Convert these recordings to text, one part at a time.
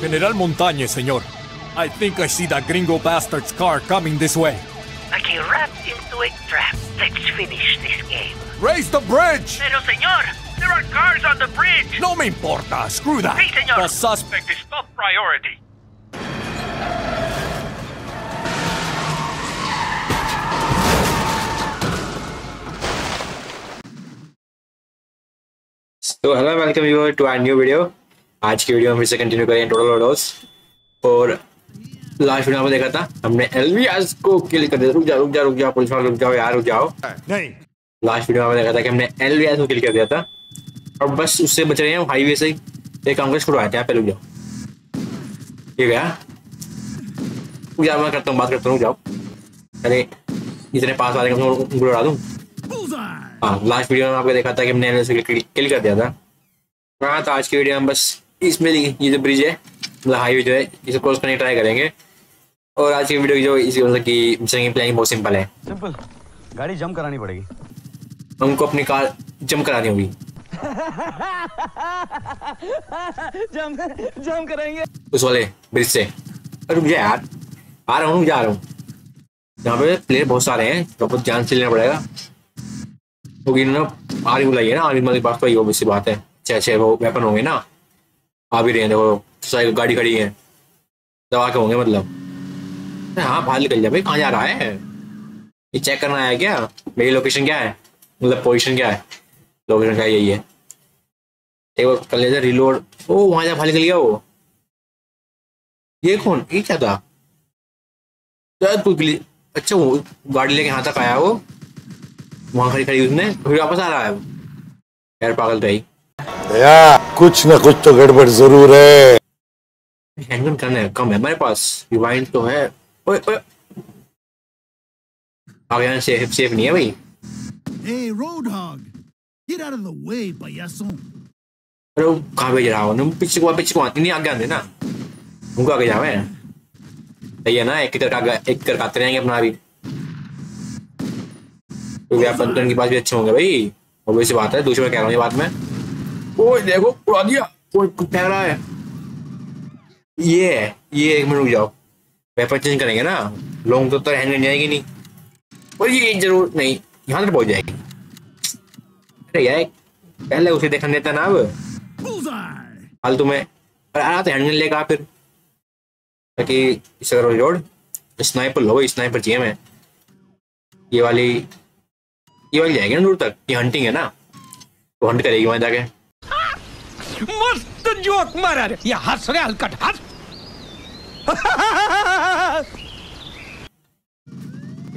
General Montañez, senor. I think I see that gringo bastard's car coming this way. Like a rat into a trap. Let's finish this game. Raise the bridge! Pero, senor, there are cars on the bridge! No me importa. Screw that. Sí, senor. The suspect is top priority. So hello and welcome you to our new video. आज की video में फिर से continue करें total ओडोस और last video में देखा था हमने एलवीएस को किल कर दिया। रुक जा रुक जा रुक जा पुलिस वाले रुक जाओ यार रुक जाओ। नहीं। लास्ट वीडियो में देखा था कि हमने एलवीएस को किल कर दिया था। और बस उससे बच रहे हैं हाईवे से एक काम कर छुड़वाए थे यहाँ पे रुक जाओ। ठीक है रुक जाओ मैं करता हूँ बात करता हूँ रुक जाओ। अरे इतने पास वाले को उड़ा दूँ? हाँ लास्ट वीडियो में आपको देखा था कि हमने एलवीएस को किल कर दिया था। हाँ तो आज की वीडियो में बस इसमें ये जो ब्रिज है मतलब हाईवे जो है इसे क्रॉस करने ट्राई करेंगे। और आज की वीडियो की जो इसी मतलब की मिशन प्लानिंग बहुत सिंपल है। सिंपल गाड़ी जम करानी पड़ेगी। हमको अपनी कार जम करानी होगी। जम जम कराएँगे उस वाले ब्रिज से। अरे जा यार। आ रहा हूँ जा रहा हूँ। यहाँ पे प्लेयर बहुत सारे हैं तो बहुत ध्यान से लेना पड़ेगा। क्योंकि ना आर्मी बुलाइए ना आर्मी वाली बात तो ये सी बात है। अच्छे अच्छे वो वेपन होंगे ना। आ भी रहे हैं, देखो, साइकिल गाड़ी खड़ी है। दवा के होंगे मतलब। हाँ बाहर निकल जा भाई, कहाँ जा रहा है? ये चेक करना है क्या? मेरी लोकेशन क्या है? मतलब पोजीशन क्या है? लोकेशन क्या यही है। एक बार कर लेते रिलोड ओ, वहाँ जा, बाहर निकल गया वो। ये कौन? ये क्या था? अच्छा वो गाड़ी लेके यहाँ तक आया वो। वहाँ खड़ी खड़ी उसने फिर वापस आ रहा है यार, पागल तो ही या कुछ ना कुछ तो गड़बड़ ज़रूर है। हैंडगन करना है कम है हमारे पास रिवाइंड तो है। ओए ओए। आगे यहाँ सेफ़ सेफ़ नहीं है भाई। Hey, Roadhog! Get out of the way, payaso! अरे वो कहाँ भेज रहा हूँ? पीछे को पीछे को आती नहीं आगे आते ना। उनको आगे जावे सही है ना? एक आगे एक करके आते रहेंगे अपना भी। तो व्यापार के पास भी अच्छे होंगे भाई। और वैसी बात है दूसरे में कह रहा हूँ ये बात में। ओए देखो उड़ा दिया कोई फेंक रहा है ये है ये एक मिनट रुक जाओ वेपन चेंज करेंगे ना लॉन्ग तो तो हैंग जाएगी नहीं और ये ज़रूर नहीं यहाँ तक पहुँच जाएगी अरे यार पहले उसे देखने देता ना अब! फालतू में अरे आ तो हैंडल लेगा फिर ताकि इसे करो जोड़ स्नाइपर लो स्नाइपर चाहिए मैं ये वाली ये वाली जाएगी ना दूर तक ये हंटिंग है ना तो हंट करेगी वहाँ जाके मस्त जोक मारा रे। ये हंस रे हलकट हंस।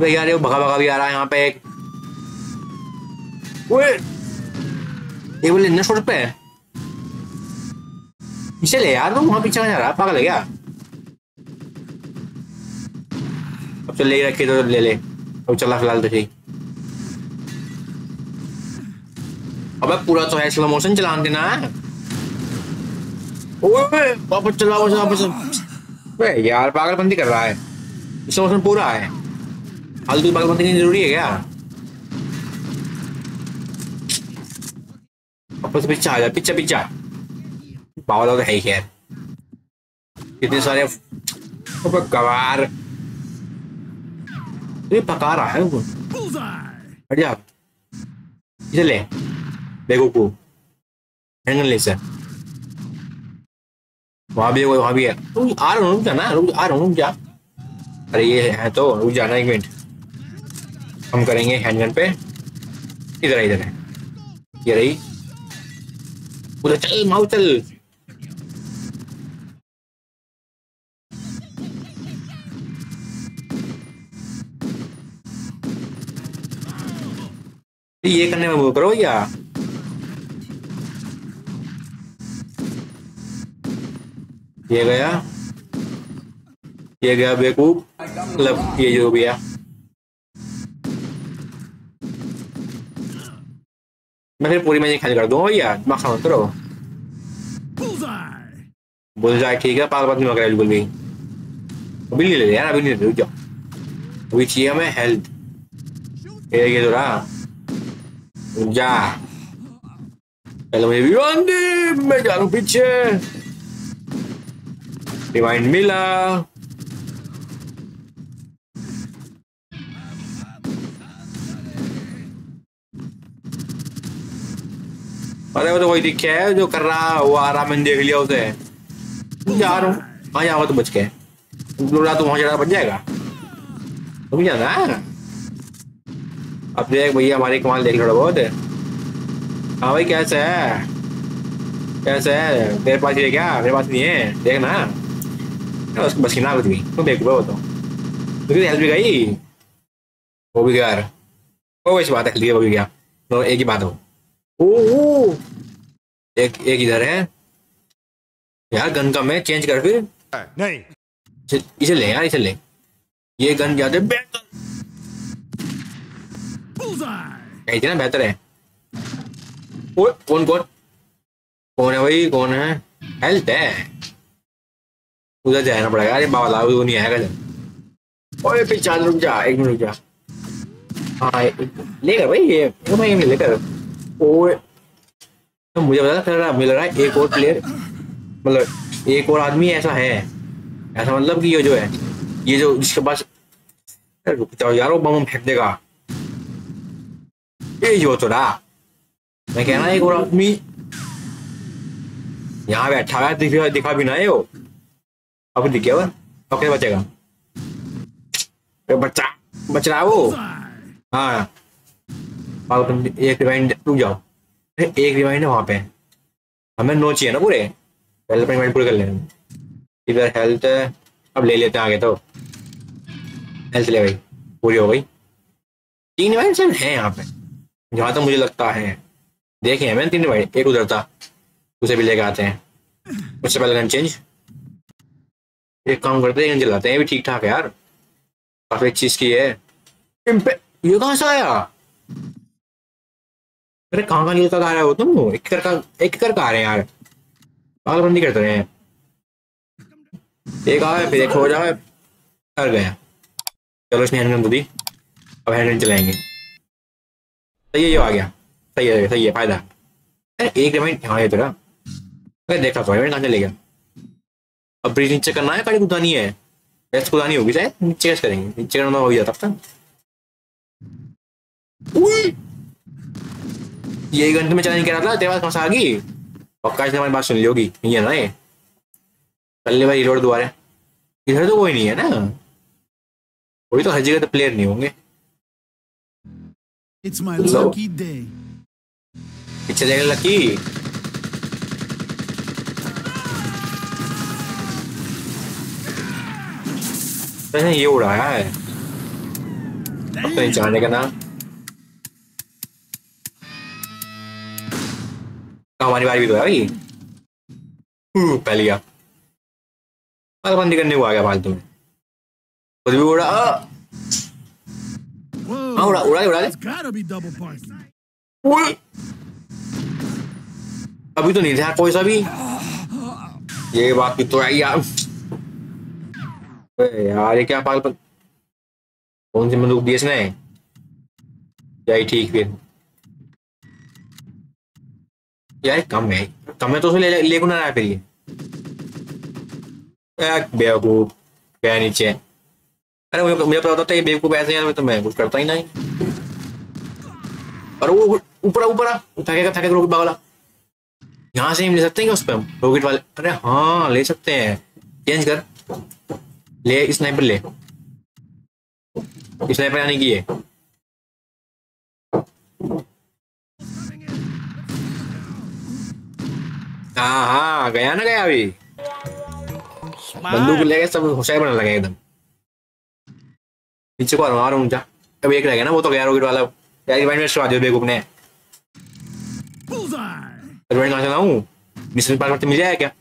यार ये भगा भगा भी आ रहा है यहाँ पे एक। ओए! ये बोले इतने छोटे पे है इसे ले यार तुम वहाँ पीछे जा रहा है? पागल है क्या? अब चल ले रखे तो ले ले। अब चला फ़िलहाल तो सही। अबे पूरा तो है स्लो मोशन चलान देना, है? ओए वापस चला, वापस वापस। अबे यार, पागलपंती कर रहा है। स्लो मोशन पूरा है। फालतू पागलपंती की ज़रूरी है क्या? वापस पीछे आ जा, पीछे पीछे पावल तो है ही खैर कितने सारे गवार ये पका रहा है वो! हट जा। इसे ले। देखो को हैंगन ले सर वहाँ भी है वहाँ भी है। रुक आ रहा हूँ रुक जा ना रुक आ रहा हूँ रुक जा। अरे ये है तो रुक जाना एक मिनट। हम करेंगे हैंडगन पे। इधर है इधर है ये रही। उधर चल माऊ चल। ये करने में वो करो या ये गया। ये गया बेवकूफ़। मतलब ये जो भी है। मैं फिर पूरी मैच खाली कर दूँगा भैया। दिमाग करो। बोल जाए ठीक है, पागल बात नहीं बिल्कुल भी। अभी नहीं ले ले यार अभी नहीं ले जाओ। अभी चाहिए हमें हेल्थ ये ये तो रहा जा। पहले मुझे भी मैं जा रहा पीछे। रिवाइंड मिला अरे, वो तो वही दिखे है जो कर रहा, वो आ रहा, मैंने देख लिया उसे। जा रहा हूँ। हाँ जाओगा तो बच के। लुड़ा तो वहाँ चढ़ा बच जाएगा। तुम जाना अब देख भैया, हमारी कमाल देख थोड़ा बहुत। हाँ भाई, कैसे है? कैसे है? तेरे पास ही है क्या? मेरे पास नहीं है? देख ना उसको बस की ना कुछ भी तुम देख वो तो तुझे हेल्प भी गई वो भी गया यार बात है वो गया तो एक ही बात हो ओ ओ एक एक इधर है यार गन का मैं चेंज कर फिर नहीं इसे- ले यार इसे ले ये गन ज़्यादा बेहतर Bullseye! ना बेहतर है ओए कौन कौन कौन है भाई कौन है हेल्थ है उधर जाना पड़ेगा। अरे बाबा लाभ नहीं आएगा जब। ओए, फिर चाल रुक जा, एक मिनट रुक जा। हाँ लेकर भाई, ये ये भाई ये लेकर ओए तो मुझे पता रहा मिल रहा है एक और प्लेयर मतलब एक और आदमी ऐसा है। ऐसा मतलब कि ये जो है, ये जो जिसके पास रुक जाओ यार, वो बम फेंक देगा। ये जो तो रहा मैं कह रहा एक और आदमी। यहाँ बैठा हुआ दिखा दिखा भी ना है वो। अब दिख गया अब कैसे बचेगा बच्चा बच रहा वो हाँ एक रिवाइंड रुक जाओ एक रिवाइंड है वहाँ पे हमें नो चाहिए ना पूरे पहले अपने रिवाइंड पूरे कर लेना इधर हेल्थ अब ले लेते हैं आगे तो हेल्थ ले भाई पूरी हो गई तीन रिवाइंड सिर्फ़ है यहाँ पे जहाँ तक मुझे लगता है देखे हैं मैंने तीन रिवाइंड एक उधर था उसे भी लेके आते हैं उससे पहले गन चेंज एक काम करते हैं चलाते हैं भी ठीक ठाक है यार। काफ़ी अच्छी इसकी है। ये कहाँ से आया? अरे कहाँ का निकल कर आ रहे हो तुम? एक कर का, एक कर का आ रहे हैं यार। पागलबंदी करते रहे हैं। एक आया फिर एक हो जाए। कर गया चलो इसने हैंडगन तो दी। अब हैंडगन चलाएँगे। सही है, ये आ गया। सही है सही है, फ़ायदा। अरे एक रिमाइंड हाँ ये तेरा अरे देखा तो रिमाइंड कहाँ चले गया? अब ब्रिज नीचे करना है कड़ी कुदानी है। वैसे कुदानी होगी शायद नीचे कैसे करेंगे? नीचे करना हो गया तब ये घंटे में चलाने कह रहा था तेरे पास कहाँ से आ गई? पक्का इसने हमारी बात सुन ली होगी। ये ना ये? कर ले भाई रोड दोबारा। इधर तो कोई नहीं है ना? कोई तो हर जगह तो प्लेयर नहीं होंगे। My Hello? lucky day. पीछे देख लकी। मैंने ये उड़ाया है अब तो जाने का नाम हमारी बारी भी तो है भाई हम्म, पहले बंदी करने को आ गया फालतू में खुद भी उड़ा हाँ उड़ा उड़ा उड़ा! अभी तो नहीं था कोई सा भी ये बात भी तो आई यार यार ये क्या पागल कौन सी बंदूक दी इसने? यही ठीक फिर यार कम है। कम है तो उसे ले ले ना रहा है फिर ये। यार, बेवकूफ़ गया नीचे। अरे मुझे मुझे पता था ये बेवकूफ़ ऐसे हैं तो मैं कुछ करता ही नहीं। और वो ऊपर ऊपर थकेगा थकेगा रोकेट वाला। यहाँ से हम ले सकते हैं क्या उस पर हम रॉकेट वाले अरे हाँ ले सकते हैं। चेंज कर। ले स्नाइपर ले। स्नाइपर आने की है। हाँ हाँ गया ना गया अभी। बंदूक लेके सब होशियार बनने लगे एकदम। पीछे को आ रहा अब एक रह गया ना वो तो गया रॉकेट वाला। यार रिवाइंड में दिया बेवकूफ़ ने! रिवाइंड कहाँ चलाऊँ मिशन पार करते मिल जाएगा क्या?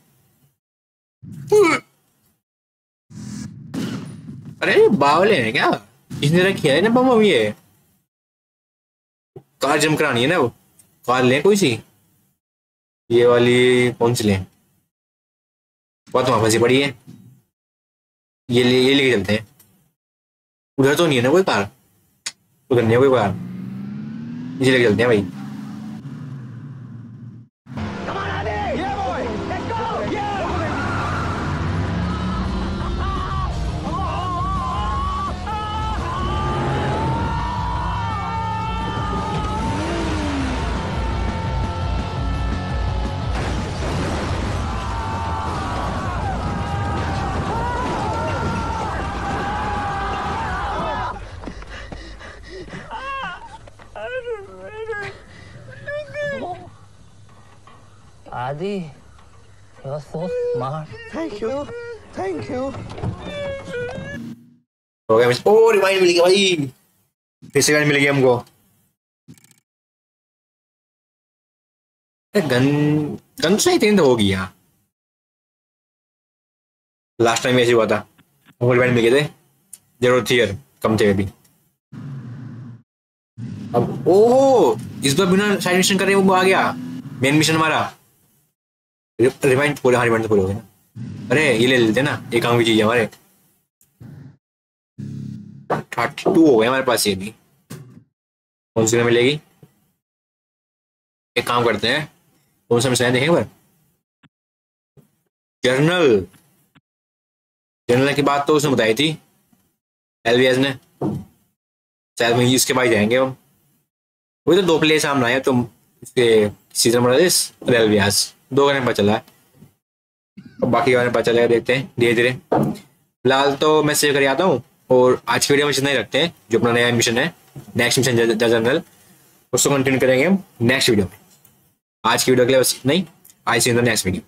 अरे ये बावले हैं क्या? इसने रखी है ना बम ये। कार जम करानी है ना वो। कार ले कोई सी? ये वाली सी ले? बहुत वहाँ फंसी पड़ी है। ये ले, ये लेके चलते हैं। उधर तो नहीं है ना कोई कार? उधर नहीं है कोई कार। इसे लेके चलते हैं भाई। Buddy. You're so smart. Thank you thank you हो गया मिस- ओ रिवाइंड मिल गया भाई फिर से रिवाइंड मिल हमको ए, गन गन से ही तो हो गया लास्ट टाइम ऐसे हुआ था हमको रिवाइंड मिल गए थे ज़रूरत थी कम थे अभी अब ओहो इस बार बिना साइड मिशन करे वो आ गया मेन मिशन हमारा रिवाइंड पूरे हाँ रिवाइंड तो पूरे हो गए ना। अरे, ये ले लेते ना, एक काम की चीज़ हमारे। थर्टी टू हो गए हमारे पास ये भी। कौन सी मिलेगी? एक काम करते हैं। कौन सा मिशन है देखें एक बार। जर्नल जर्नल की बात तो उसने बताई थी। एलवीएस ने। शायद वही इसके बाद जाएँगे हम। वही तो दो प्लेयर सामने आए तुम इसके सीज़न नंबर और एलवीएस दो गाने पता चला। है और बाकी गाने पता चलेगा, देखते हैं धीरे धीरे फ़िलहाल तो मैं सेव कर आता हूँ और आज की वीडियो में इतना ही रखते हैं, जो अपना नया मिशन है नेक्स्ट मिशन जनरल उसको कंटिन्यू करेंगे हम नेक्स्ट वीडियो में। आज की वीडियो के लिए बस नहीं आई सी नेक्स्ट वीडियो